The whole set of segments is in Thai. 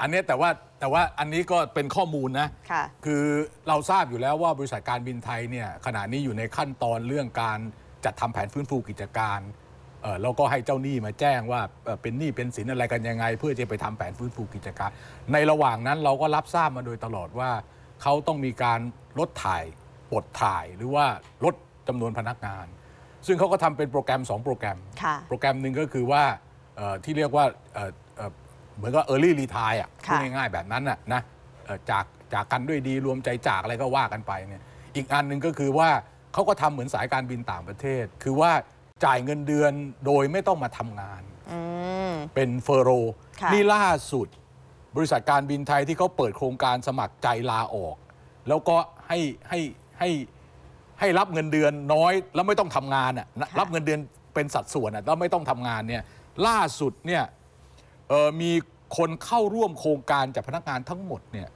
อันเนี้ยแต่ว่าแต่ว่าอันนี้ก็เป็นข้อมูลนะค่ะคือเราทราบอยู่แล้วว่าบริษัทการบินไทยเนี่ยขณะนี้อยู่ในขั้นตอนเรื่องการจัดทำแผนฟื้นฟูกิจการเออแล้วก็ให้เจ้าหนี้มาแจ้งว่าเอ่อเป็นหนี้เป็นสินอะไรกันยังไง เพื่อจะไปทำแผนฟื้นฟูกิจการ ในระหว่างนั้นเราก็รับทราบมาโดยตลอดว่าเขาต้องมีการลดถ่ายปลดถ่ายหรือว่าลดจำนวนพนักงาน ซึ่งเขาก็ทำเป็นโปรแกรม 2 โปรแกรมค่ะโปรแกรมหนึ่งก็คือว่าเอ่อที่เรียกว่า เอ่อเอ่อเหมือนกับ early retire อะพูค่ะดง่ายๆแบบนั้นน่ะนะเอ่อจากจากกันด้วยดีรวมใจจากอะไรก็ว่ากันไปเนี่ยอีกอันหนึ่งก็คือว่าเขาก็ทำเหมือนสายการบินต่างประเทศ คือว่าจ่ายเงินเดือนโดยไม่ต้องมาทำงานอืมเป็นเฟอร์โรค่ะนี่ล่าสุด บริษัทการบินไทยที่เขาเปิดโครงการสมัครใจลาออก แล้วก็ให้ให้ให้ให้รับเงินเดือนน้อยแล้วไม่ต้องทำงานอะนะรับเงินเดือนเป็นสัดส่วนอะแล้วไม่ต้องทำงานเนี่ยล่าสุดเนี่ยเอ่อ มีคนเข้าร่วมโครงการจากพนักงานทั้งหมดเนี่ย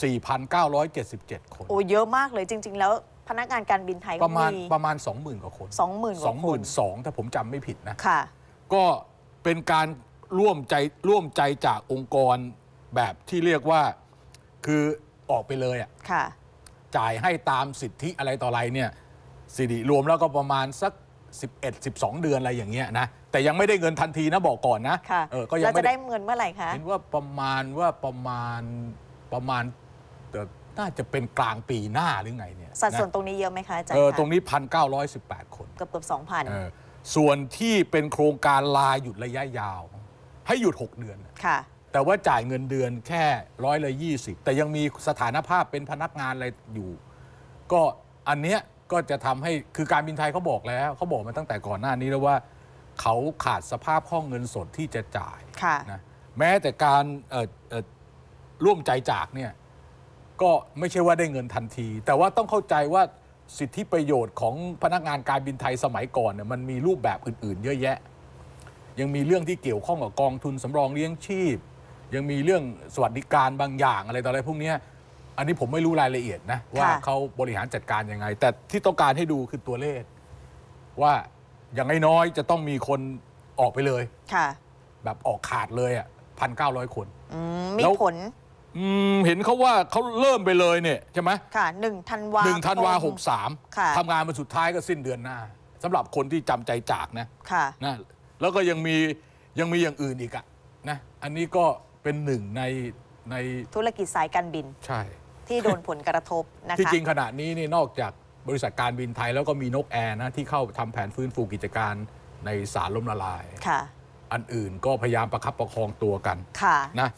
4,977 คน โอ้เยอะมากเลยจริง ๆ แล้วพนักงานการบินไทยปก็ระมาณมีประมาณ 20,000 กว่าคนสองหมื่นกว่าคน22,000ถ้าผมจำไม่ผิดนะค่ะ ก็เป็นการร่วมใจร่วมใจจากองค์กรแบบที่เรียกว่าคือออกไปเลยอะค่ะจ่ายให้ตามสิทธิอะไรต่ออะไรเนี่ยสิริรวมแล้วก็ประมาณสัก 11 12 เดือนอะไรอย่างเงี้ยนะแต่ยังไม่ได้เงินทันทีนะบอกก่อนนะค่ะเออก็ยังเราไม่จะได้ได้เงินเมื่อไหร่คะเห็นว่าประมาณว่าประมาณประมาณเอ่อน่าจะเป็นกลางปีหน้าหรือไงเนี่ยสัดส่วนนะตรงนี้เยอะไหมคะอาจารย์เออคะตรงนี้ 1,918 คนเกือบเกือบสองพันเออส่วนที่เป็นโครงการลาหยุดระยะยาว ให้หยุด 6 เดือนค่ะแต่ว่าจ่ายเงินเดือนแค่ร้อยละยี่สิบแต่ยังมีสถานภาพเป็นพนักงานอะไรอยู่ ก็อันเนี้ย ก็จะทำให้คือการบินไทยเขาบอกแล้วเขาบอกมาตั้งแต่ก่อนหน้านี้แล้วว่า เขาขาดสภาพคล่องเงินสดที่จะจ่ายค่ะนะแม้แต่การเอ่อเอ่อร่วมใจจากเนี่ยก็ไม่ใช่ว่าได้เงินทันที แต่ว่าต้องเข้าใจว่าสิทธิประโยชน์ของพนักงานการบินไทยสมัยก่อนเนี่ยมันมีรูปแบบอื่น ๆ เยอะแยะ ยังมีเรื่องที่เกี่ยวข้องกับกองทุนสำรองเลี้ยงชีพ ยังมีเรื่องสวัสดิการบางอย่างอะไรต่ออะไรพวกเนี้ย อันนี้ผมไม่รู้รายละเอียดนะ ว่าเขาบริหารจัดการยังไง แต่ที่ต้องการให้ดูคือตัวเลข ว่าอย่างน้อยๆจะต้องมีคนออกไปเลยค่ะ แบบออกขาดเลยอะพันเก้าร้อยคนอืมมีแล้วผลอืมเห็นเขาว่าเขาเริ่มไปเลยเนี่ยใช่ไหมค่ะหนึ่งธันวาหนึ่งธันวาคหมกสามค่ะทำงานมาสุดท้ายก็สิ้นเดือนหน้าสำหรับคนที่จำใจจากนะค่ะนะแล้วก็ยังมียังมีอย่างอื่นอีกอะนะอันนี้ก็เป็นหนึ่งในในธุรกิจสายการบิน ใช่ ที่โดนผลกระทบนะคะที่จริงขณะนี้นี่นอกจากบริษัทการบินไทยแล้วก็มีนกแอร์นะที่เข้าทำแผนฟื้นฟูกิจการในสารล้มละลาย ค่ะ อันอื่นก็พยายามประคับประคองตัวกัน ค่ะ นะ